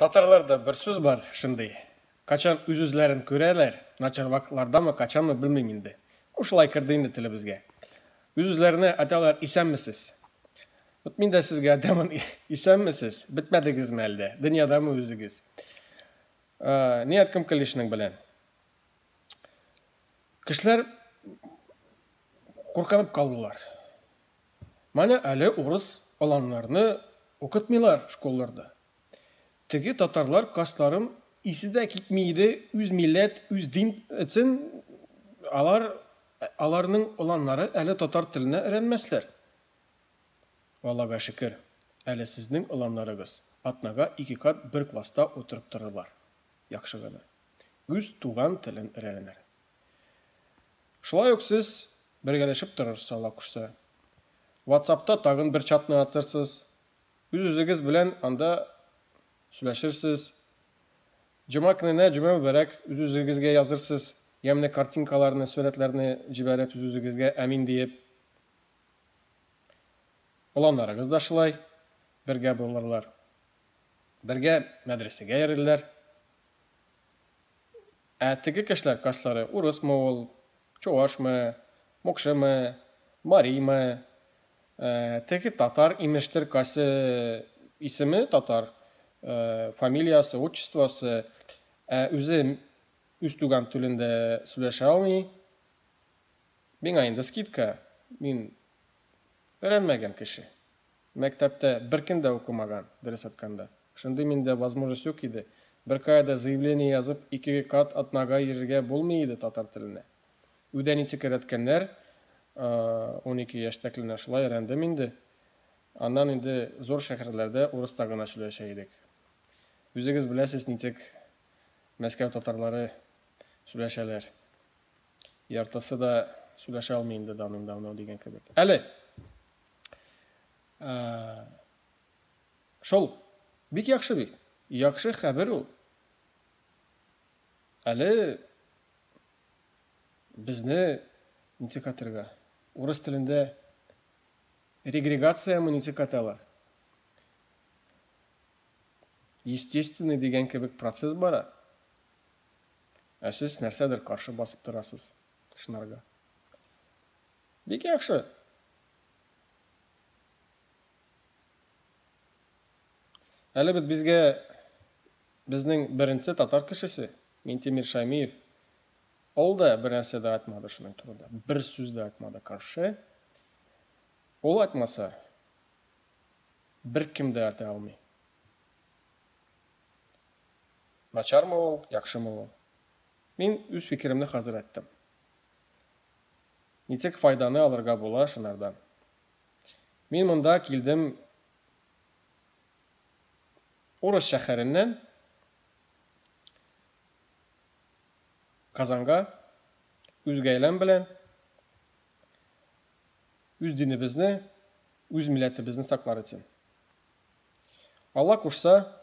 Татарларда бер сүз бар шундый. Качан үз-үзләрен күрәләр, начар вакытлардамы, качанмы белмим инде. Ушулай кирде инде телебезгә. Үз-үзләренә аталар исәнмесез? Вот мин дә сезгә атамын исәнмесез? Бетмәдегезме әлдә? Дөньядамы үзегез? Ә, Ни әйткем килешнең белән? Кешеләр куркынып калдылар. Менә әле урыс аланнарны укытмыйлар школларда. Теге татарлар касларым исе дә китми иде, үз милләт, үз дин өчен алар аларның уланнары әле татар теленә өйрәнмәсләр. Аллага шөкер, әле сезнең уланнарыгыз атнага ике кат бер класста утырып торырлар. Яхшы гына. Үз туган телен өйрәнәләр. Шулай ук сез бергәләшеп торырсыз Алла кушса. WhatsApp'та тагын бер чатны ацырсыз. Үз-үзегез белән анда süləşirsiz. Cümə gününə cümə mübərək üz-üzünüzə yazırsınız. Yəminə kartinkalarını, sürətlərini cibərib üz-üzünüzə əmin deyib. Olanlarınız da şılay, birgə bulurlar. Birgə mədrəsəyə yerirlər. Ətiki kişilər qaşları Urus mı ol, Çoğaş mı, Mokşa mı, Mari mı? Teki Tatar imiştir qası ismi фамилиясы, отчествосы, ә үзе үз туган телендә сөйләшә алмый. Миңа инде скидка. Мин өйрәнмәгән кеше. Мәктәптә бер көн дә укымаган, дөрес әйткәндә. Шундый миндә возможность юк иде. Бер кайда заявление язып, ике кат атнага йөрергә булмый иде татар теленә. Үдә ничек өйрәткәннәр, ә, 12 яшьтәкләрне шулай өйрәндем инде. Аннан инде зур шәһәрләрдә урыста гына сөйләшә идек. Үзегез беләсез ничек Мәскәү татарлары сөйләшәләр. Яртысы да сөйләшә алмый инде давным-давно дигән кебек. Әле шул бик яхшы бит. Яхшы хәбәр ул. Әле безне ничек атырга? Урыс телендә регрегациямы ничек Естественный дигән кебек процесс бара. Ә сез нәрсәдер каршы басып торасыз шунарга. Бик яхшы. Әле бит безгә безнең беренче татар кешесе Минтимир Шаймиев ул да бер нәрсә дә айтмады шуның турында. Бер сүз дә айтмады каршы. Ул айтмаса бер кем дә айта алмый. Naçarmı ol, yaxşımı ol? Mən üz fikrimni hazır etdim. Neçə faydanı alırğa bolar şınardan? Mən mında kildim Oros şəhərindən Qazanqa üz gəylən bilən üz dinimizni, üz millətimizni saqlar üçün. Allah qursa,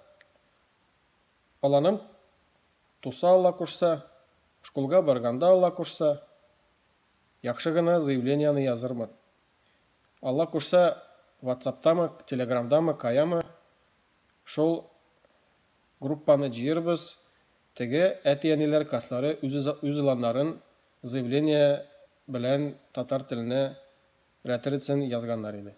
баланым туса Алла кушса, школга барганда Алла кушса, яхшы гына заявлениены язырмын. Алла кушса, WhatsApp'тамы, Telegram'дамы, каямы шул группаны җыербыз. Теге әти-әниләр каслары үз үз иланнарын заявление белән татар теленә рәтер өчен язганнар иде.